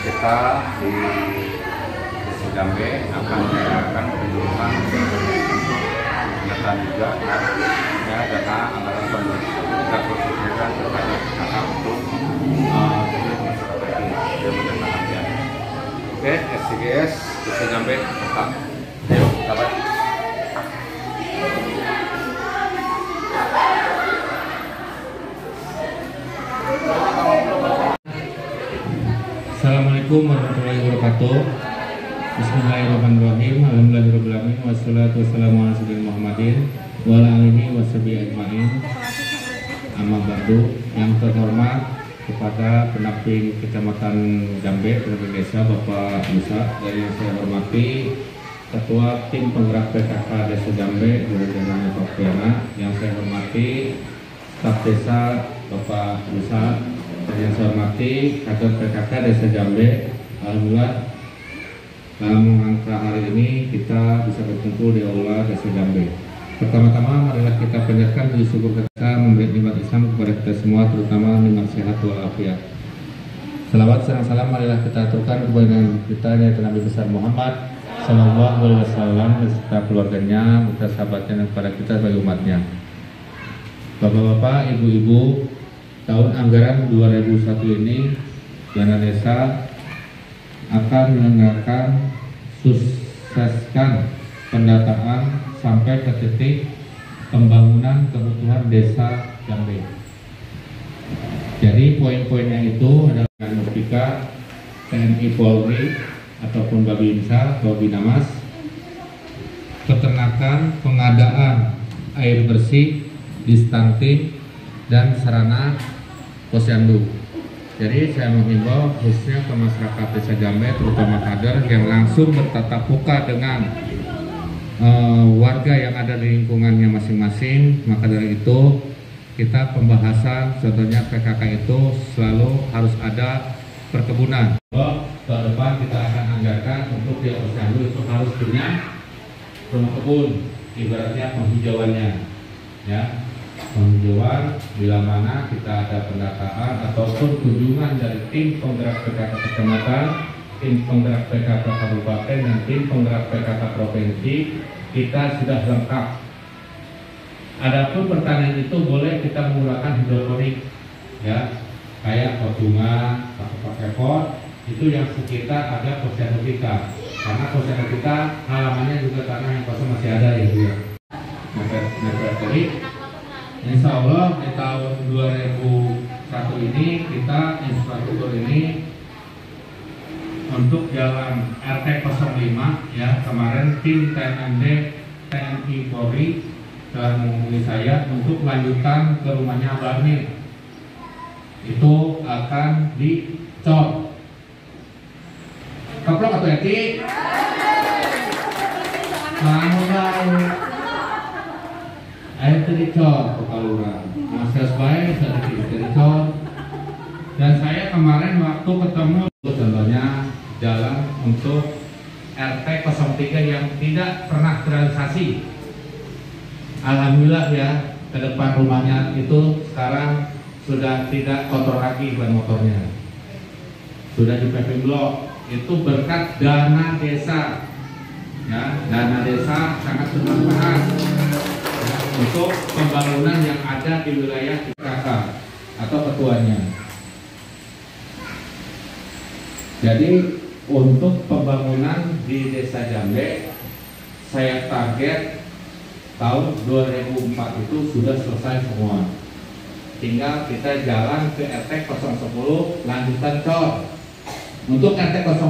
kita di Desa Jambe akan mengadakan penyuluhan untuk kegiatan juga ya data anggaran 2021 kita khususkan kepada PKK untuk masyarakat Desa Jambe. Oke, SCGS Desa Jambe tetap. Assalamualaikum warahmatullahi wabarakatuh. Bismillahirrahmanirrahim. Alhamdulillahirobbilalamin. Wassalatu wassalamu ala sayyidina Muhammadin wa ala alihi. Yang terhormat kepada pendamping Kecamatan Jambe, Kabupaten Desa Bapak Musa dan yang saya hormati Ketua Tim Penggerak PKK Desa Jambe, Pak Piana, yang saya hormati staf desa Bapak Musa yang saya hormati kader PKK Desa Jambe Alhamdulillah dalam rangka hari ini kita bisa berkumpul di Aula Desa Jambe pertama-tama marilah kita panjatkan puji syukur kita memberi nikmat Islam kepada kita semua terutama nikmat sehat walafiat Salawat serang salam marilah kita aturkan kepada kita yaitu Nabi besar Muhammad Sallallahu Alaihi Wasallam beserta keluarganya, beserta sahabatnya dan kepada kita sebagai umatnya. Bapak-bapak, ibu-ibu, tahun anggaran 2001 ini Dana Desa akan menyelenggarakan sukseskan pendataan sampai ke titik pembangunan kebutuhan desa Jambe. Jadi poin-poinnya itu adalah Mustika, TNI Polri, ataupun Babinsa, Babinamas, peternakan, pengadaan air bersih, di stunting dan sarana posyandu. Jadi saya menghimbau khususnya ke masyarakat Desa Jambe terutama kader yang langsung bertatap muka dengan uh, warga yang ada di lingkungannya masing-masing. Maka dari itu kita pembahasan contohnya PKK itu selalu harus ada perkebunan. Ke depan kita akan anggarkan untuk di posyandu itu harus punya rumah kebun, ibaratnya penghijauannya, ya penghijauan bila mana kita ada pendataan ataupun kunjungan dari tim penggerak PKK kecamatan, tim penggerak PKK kabupaten dan tim penggerak PKK provinsi kita sudah lengkap. Adapun pertanian itu boleh kita menggunakan hidroponik, ya kayak bunga atau pakai pot itu yang sekitar ada posyandu kita karena posyandu kita halamannya juga tanah yang kosong masih ada ya bu ya. Jadi Insya Allah di tahun 2001 ini kita infrastruktur ini untuk jalan RT 05 ya kemarin tim TNMD TNI Polri telah menghubungi saya untuk lanjutan ke rumahnya Abahni itu akan dicor. Keplok atau eti? Langsung air tericor ke Palura. Mas baik saya tericor dan saya kemarin waktu ketemu contohnya jalan untuk RT 03 yang tidak pernah terrealisasi. Alhamdulillah ya ke depan rumahnya itu sekarang sudah tidak kotor lagi ban motornya. Sudah di paving block. Itu berkat dana desa. Ya dana desa sangat bermanfaat untuk pembangunan yang ada di wilayah PKK atau ketuanya. Jadi untuk pembangunan di desa Jambe saya target tahun 2004 itu sudah selesai semua. Tinggal kita jalan ke RT 010 lanjutan cor. Untuk RT 08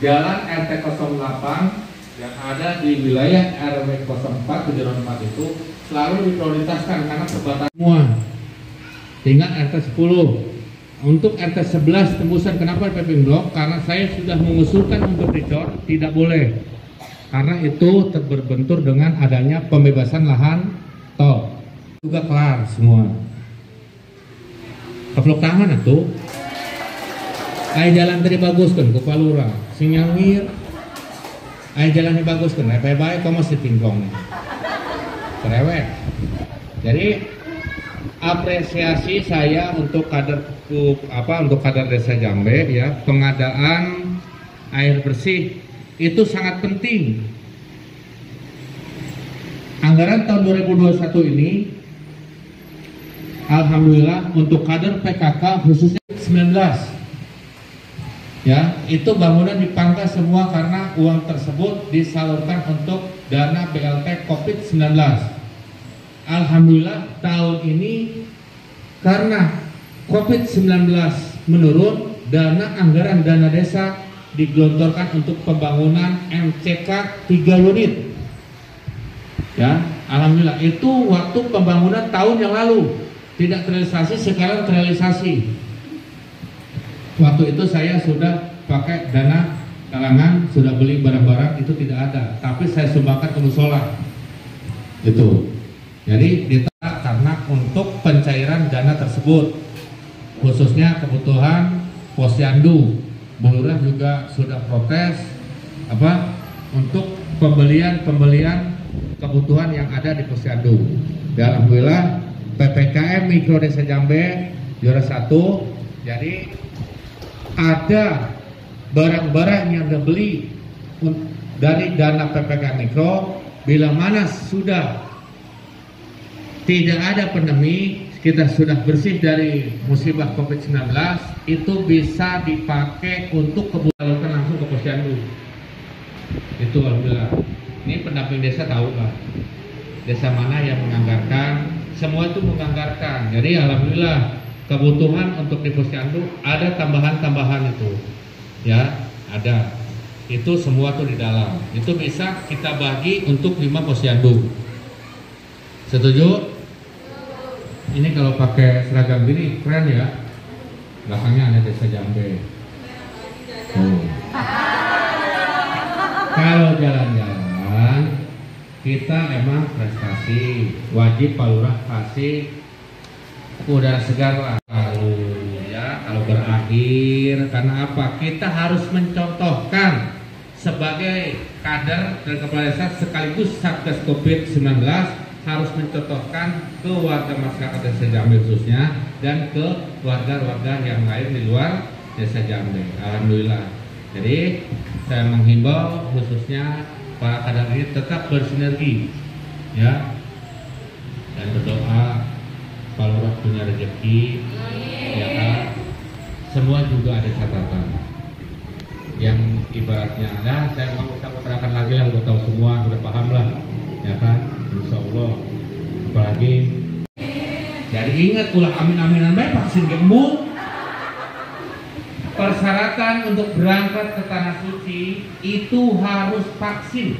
jalan RT 08 yang ada di wilayah RW 04 704 itu selalu diprioritaskan karena perbatasan. Semua. Tinggal RT 10 untuk RT 11 tembusan kenapa paving block karena saya sudah mengusulkan untuk dicor tidak boleh. Karena itu berbentur dengan adanya pembebasan lahan tol. Juga kelar semua. Keplok tangan itu ayo jalan tadi bagus kan ke Palura sinyangir ayo jalan ini bagus kan baik baik kamu masih tingkong cerewet. Jadi apresiasi saya untuk kader apa untuk kader Desa Jambe ya. Pengadaan air bersih itu sangat penting. Anggaran tahun 2021 ini Alhamdulillah untuk kader PKK khususnya 19 ya itu bangunan dipangkas semua karena uang tersebut disalurkan untuk dana BLT COVID-19 Alhamdulillah tahun ini karena COVID-19 menurun dana anggaran dana desa digelontorkan untuk pembangunan MCK 3 unit. Ya Alhamdulillah. Itu waktu pembangunan tahun yang lalu. Tidak terrealisasi sekarang terrealisasi waktu itu saya sudah pakai dana kalangan sudah beli barang-barang itu tidak ada. Tapi saya sumbangkan ke musola. Itu. Jadi ditolak karena untuk pencairan dana tersebut. Khususnya kebutuhan posyandu. Bulurah juga sudah protes apa untuk pembelian pembelian kebutuhan yang ada di posyandu. Dan alhamdulillah PPKM Mikro Desa Jambe juara satu. Jadi ada barang-barang yang dibeli dari dana PPKM Mikro bila mana sudah tidak ada pandemi kita sudah bersih dari musibah COVID-19 itu bisa dipakai untuk kebutuhan langsung ke posyandu itu alhamdulillah. Ini pendamping desa tahu lah desa mana yang menganggarkan? Semua itu menganggarkan. Jadi alhamdulillah kebutuhan untuk di posyandu ada tambahan-tambahan itu. Ya, ada. Itu semua tuh di dalam. Itu bisa kita bagi untuk lima posyandu. Setuju? Ini kalau pakai seragam gini keren ya. Belakangnya ada desa Jambe. Kalau jalan-jalan kita emang prestasi wajib Pak Lurah kasih udara segar lah kalau ya kalau berakhir karena apa kita harus mencontohkan sebagai kader dan kepala desa sekaligus satgas COVID-19 harus mencontohkan ke warga masyarakat desa Jambi khususnya dan ke warga-warga yang lain di luar desa Jambi. Alhamdulillah. Jadi saya menghimbau khususnya para kader ini tetap bersinergi ya dan berdoa Pak Lurah punya rezeki ya kan? Semua juga ada catatan. Yang ibaratnya ada saya mau usah keterangan lagi lah udah tahu semua udah paham lah ya kan? Insya Allah. Apalagi jadi ingat ulah amin aminan baik vaksin gembul. Persyaratan untuk berangkat ke tanah suci itu harus vaksin.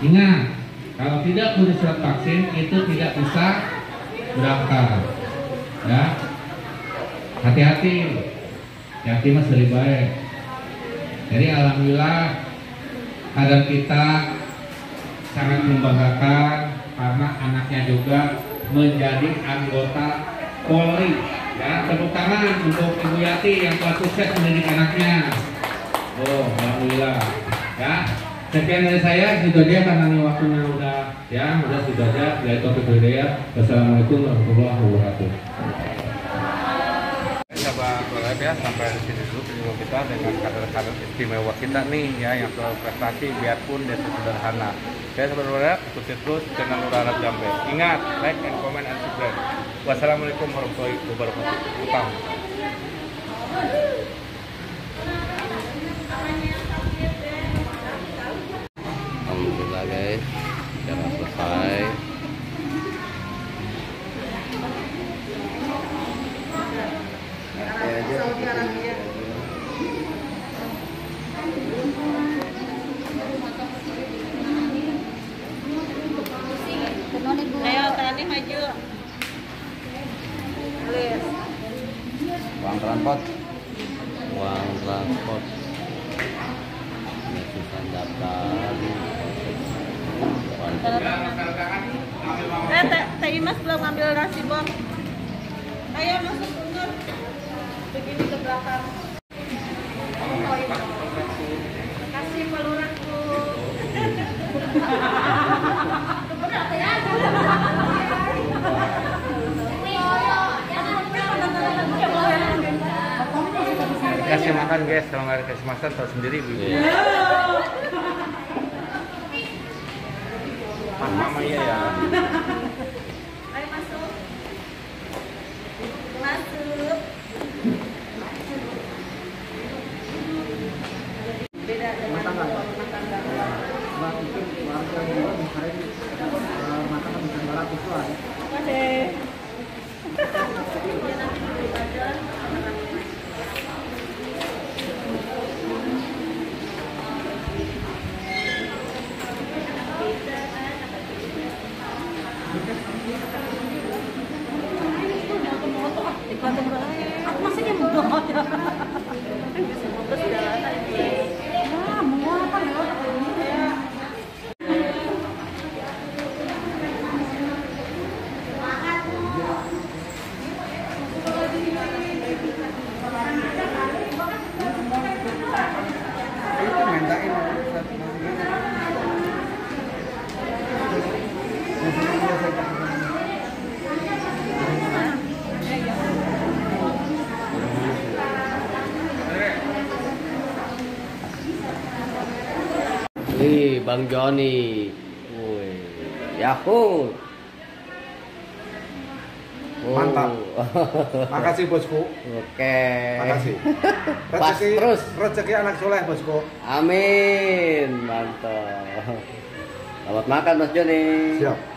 Ingat, kalau tidak punya surat vaksin itu tidak bisa berangkat. Ya, hati-hati. Hati mas lebih baik. Jadi alhamdulillah kader kita sangat membanggakan karena anaknya juga menjadi anggota Polri Ya, tepuk tangan untuk Ibu Yati yang telah sukses mendidik anaknya. Oh, alhamdulillah. Ya, sekian dari saya itu aja karena ini waktunya udah ya udah sudah aja dari topik ya. Wassalamualaikum warahmatullahi wabarakatuh. Ya sampai di sini dulu video kita dengan kader-kader istimewa kita nih ya yang selalu prestasi biarpun desa sederhana. Saya Web ikuti terus dengan Lurah Jambe. Ingat like and comment and subscribe. Wassalamualaikum warahmatullahi wabarakatuh. Utang. Alhamdulillah guys, sudah selesai. Ayo, Tani maju. Alis. Uang transport. Uang transport. Susan daftar. Eh, Teh Imas belum ambil nasi bom. Ayo masuk mundur. Begini ke belakang. Dikasih makan guys, kalau nggak dikasih makan tahu sendiri bu. Mama iya ya. Ayo masuk. Masuk. Beda dengan rumah tangga. Makasih. Aku Bang Joni. Woi. Yahoo. Oh. Mantap. Makasih bosku. Oke. Makasih. Pas Rezeki, terus. rezeki anak soleh bosku. Amin. Mantap. Selamat makan Mas Joni. Siap.